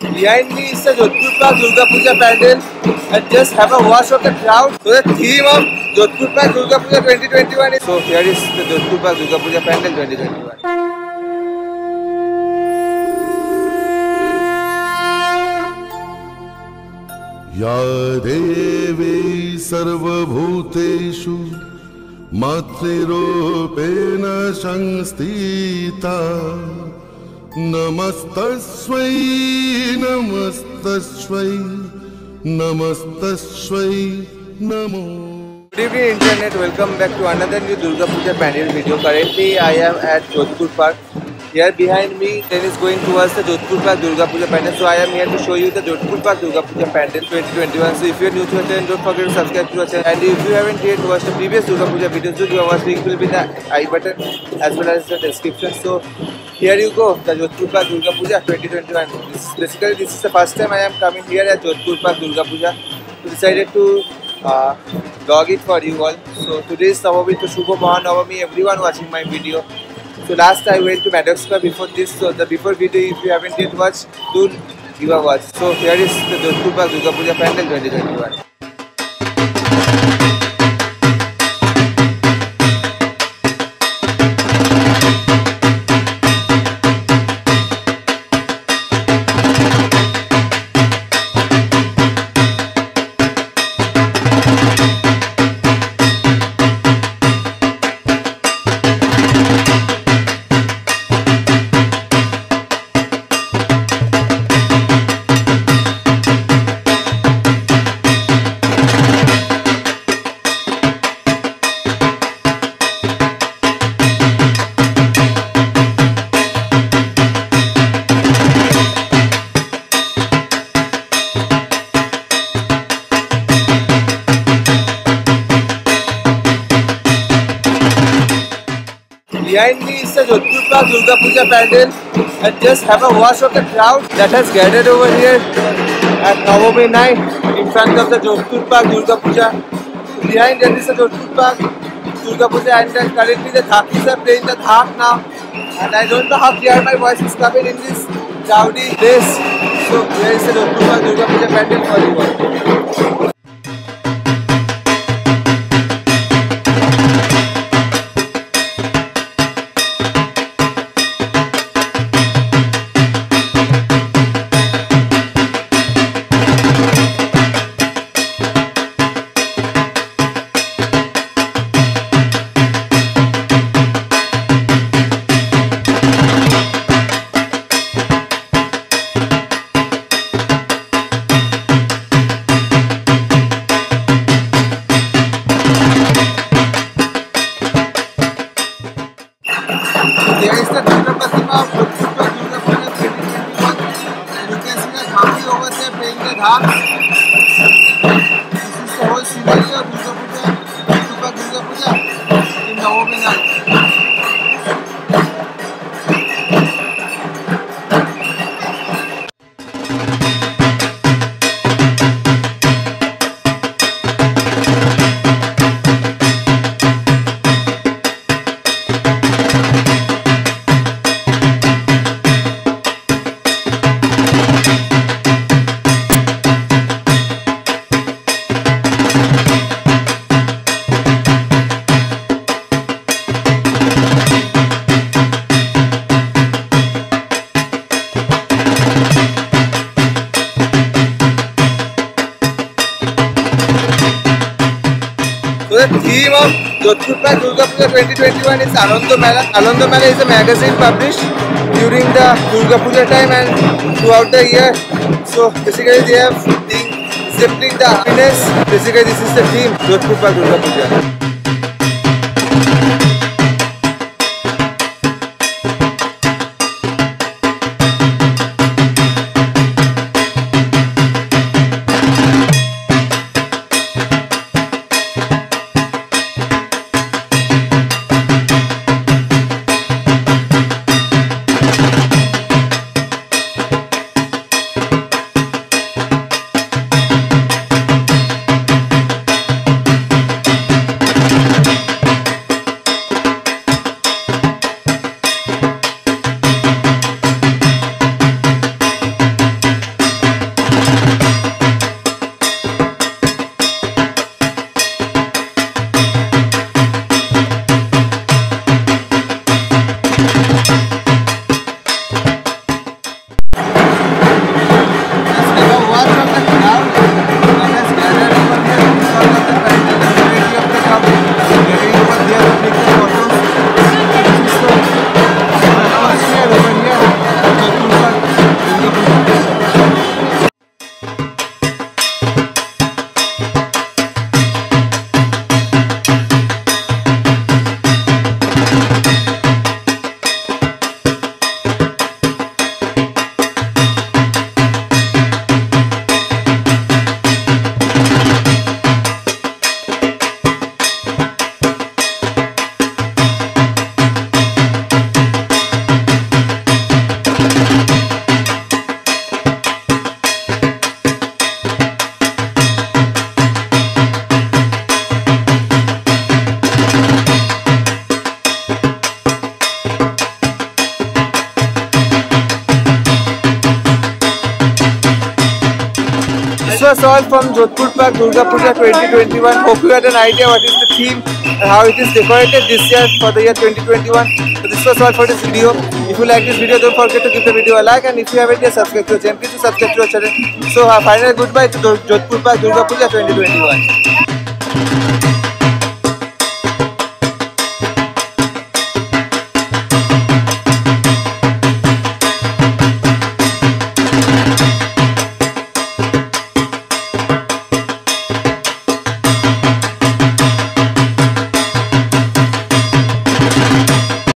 Behind me is the Jodhpur Park Durga Puja pandal and just have a watch of the crowd. So the theme of Jodhpur Park Durga Puja 2021 is so here is the Jodhpur Park Durga Puja pandal 2021. या देवी सर्वभूतेषु मातृरूपेण संस्थिता नमस्तस्मै नमस्तस्मै नमस्तस्मै नमो Good evening internet, welcome back to another new Durga Puja pandal video. Currently I am at Jodhpur Park. Here behind me then is going towards the Jodhpur Park Durga Puja pandal. So I am here to show you the Jodhpur Park Durga Puja pandal 2021. So if you are new to our channel, don't forget to subscribe to our channel. And if you haven't yet watched the previous Durga Puja videos, do your watch link will be the i button as well as the description. So here you go, the Jodhpur Park Durga Puja 2021. This, is basically this is the first time I am coming here at Jodhpur Park Durga Puja. So decided to uh, vlog it for you all. So today is Navami to Shubha Mahanavami, everyone watching my video. So last I went to Maddox Square before this, so the before video if you haven't yet watched, do give a watch. So here is the Jodhpur Park Durga Puja Pandal 2021. Behind me is the Jodhpur Park Durga Puja pandal and just have a watch of the crowd that has gathered over here at Navami night in front of the Jodhpur Park Durga Puja. Behind there is the Jodhpur Park Durga Puja and then currently the Dhakis are playing the Dhak now and I don't know how clear my voice is coming in this rowdy place. So here is the Jodhpur Park Durga Puja pandal for you all. enhance theme of Jodhpur Park Durga Puja 2021 is Ananda Mela. Ananda Mela is a magazine published during the Durga Puja time and throughout the year. So basically they have been displaying the happiness. Basically this is the theme Jodhpur Park Durga Puja. Was all from Jodhpur Park Durga Puja 2021. Hope you had an idea what is the theme and how it is decorated this year for the year 2021. So this was all for this video. If you like this video, don't forget to give the video a like and if you haven't yet subscribed to our channel, please subscribe to our channel. So uh, final goodbye to Jodhpur Park Durga Puja 2021.